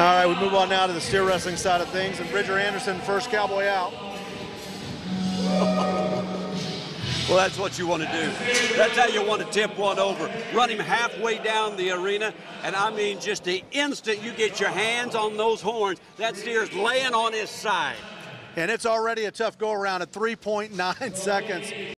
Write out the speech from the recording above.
All right, we move on now to the steer wrestling side of things, and Bridger Anderson, first cowboy out. Well, that's what you want to do. That's how you want to tip one over. Run him halfway down the arena, and I mean just the instant you get your hands on those horns, that steer's laying on his side. And it's already a tough go around at 3.9 seconds.